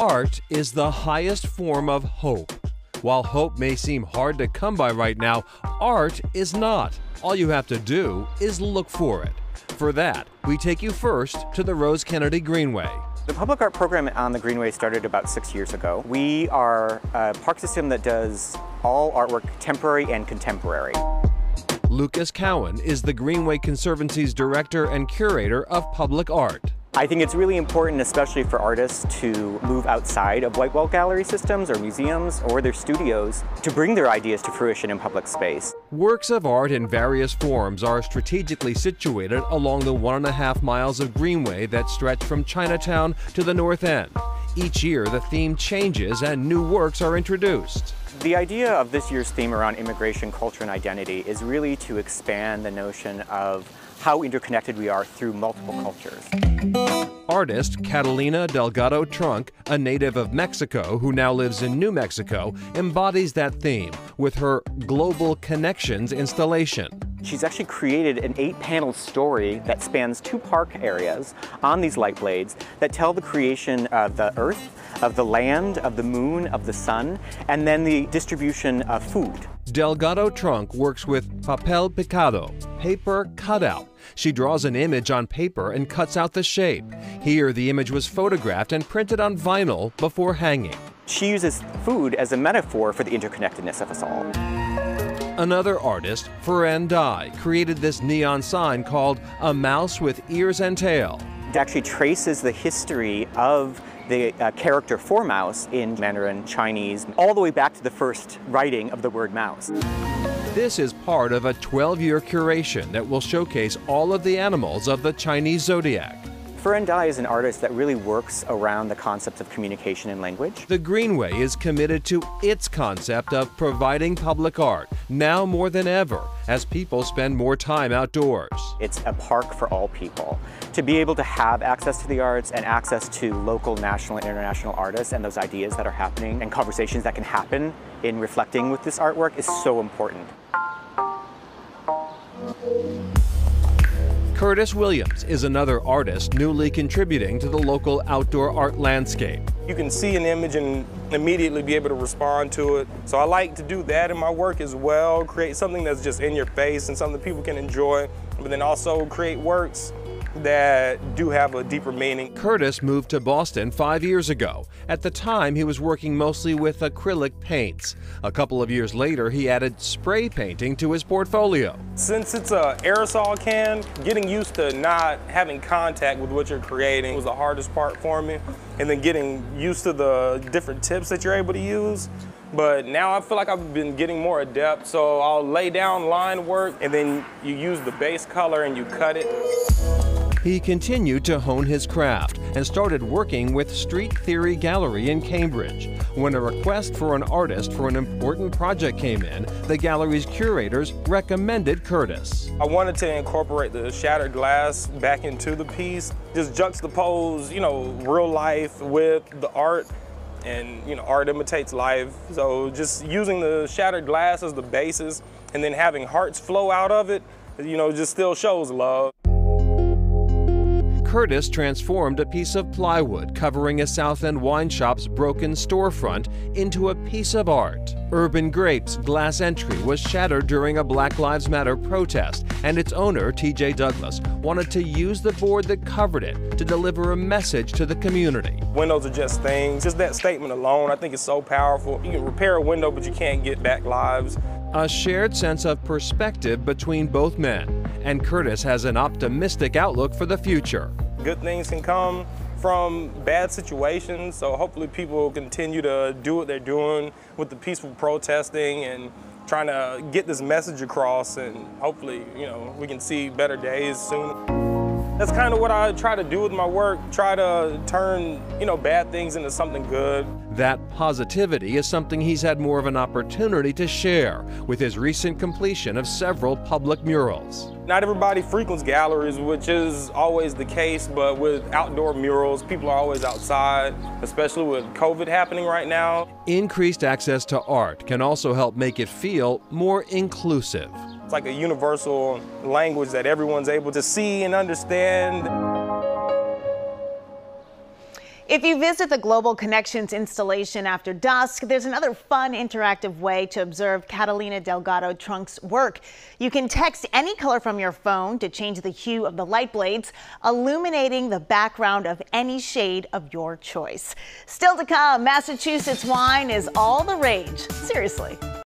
Art is the highest form of hope. While hope may seem hard to come by right now, art is not. All you have to do is look for it. For that, we take you first to the Rose Kennedy Greenway. The public art program on the Greenway started about six years ago. We are a park system that does all artwork temporary and contemporary. Lucas Cowan is the Greenway Conservancy's director and curator of public art. I think it's really important, especially for artists, to move outside of white wall gallery systems or museums or their studios to bring their ideas to fruition in public space. Works of art in various forms are strategically situated along the one and a half miles of greenway that stretch from Chinatown to the north end. Each year, the theme changes and new works are introduced. The idea of this year's theme around immigration, culture, and identity is really to expand the notion of how interconnected we are through multiple cultures. Artist Catalina Delgado Trunk, a native of Mexico who now lives in New Mexico, embodies that theme with her Global Connections installation. She's actually created an eight-panel story that spans two park areas on these light blades that tell the creation of the earth, of the land, of the moon, of the sun, and then the distribution of food. Delgado Trunk works with papel picado, paper cutout. She draws an image on paper and cuts out the shape. Here, the image was photographed and printed on vinyl before hanging. She uses food as a metaphor for the interconnectedness of us all. Another artist, Ferran Dai, created this neon sign called A Mouse with Ears and Tail. It actually traces the history of the uh, character for mouse in Mandarin Chinese all the way back to the first writing of the word mouse. This is part of a 12 year curation that will showcase all of the animals of the Chinese zodiac. Ferran is an artist that really works around the concepts of communication and language. The Greenway is committed to its concept of providing public art, now more than ever, as people spend more time outdoors. It's a park for all people. To be able to have access to the arts and access to local, national, and international artists and those ideas that are happening and conversations that can happen in reflecting with this artwork is so important. Curtis Williams is another artist newly contributing to the local outdoor art landscape. You can see an image and immediately be able to respond to it. So I like to do that in my work as well, create something that's just in your face and something people can enjoy, but then also create works that do have a deeper meaning. Curtis moved to Boston five years ago. At the time, he was working mostly with acrylic paints. A couple of years later, he added spray painting to his portfolio. Since it's an aerosol can, getting used to not having contact with what you're creating was the hardest part for me. And then getting used to the different tips that you're able to use. But now I feel like I've been getting more adept, so I'll lay down line work and then you use the base color and you cut it. He continued to hone his craft and started working with Street Theory Gallery in Cambridge. When a request for an artist for an important project came in, the gallery's curators recommended Curtis. I wanted to incorporate the shattered glass back into the piece, just juxtapose, you know, real life with the art and you know art imitates life so just using the shattered glass as the basis and then having hearts flow out of it you know just still shows love Curtis transformed a piece of plywood covering a South End wine shop's broken storefront into a piece of art. Urban Grapes' glass entry was shattered during a Black Lives Matter protest, and its owner, TJ Douglas, wanted to use the board that covered it to deliver a message to the community. Windows are just things. Just that statement alone, I think is so powerful. You can repair a window, but you can't get back lives. A shared sense of perspective between both men, and Curtis has an optimistic outlook for the future. Good things can come from bad situations, so hopefully people continue to do what they're doing with the peaceful protesting and trying to get this message across and hopefully, you know, we can see better days soon. That's kind of what I try to do with my work, try to turn, you know, bad things into something good. That positivity is something he's had more of an opportunity to share with his recent completion of several public murals. Not everybody frequents galleries, which is always the case, but with outdoor murals, people are always outside, especially with COVID happening right now. Increased access to art can also help make it feel more inclusive. It's like a universal language that everyone's able to see and understand. If you visit the Global Connections installation after dusk, there's another fun interactive way to observe Catalina Delgado Trunk's work. You can text any color from your phone to change the hue of the light blades, illuminating the background of any shade of your choice. Still to come, Massachusetts wine is all the rage. Seriously.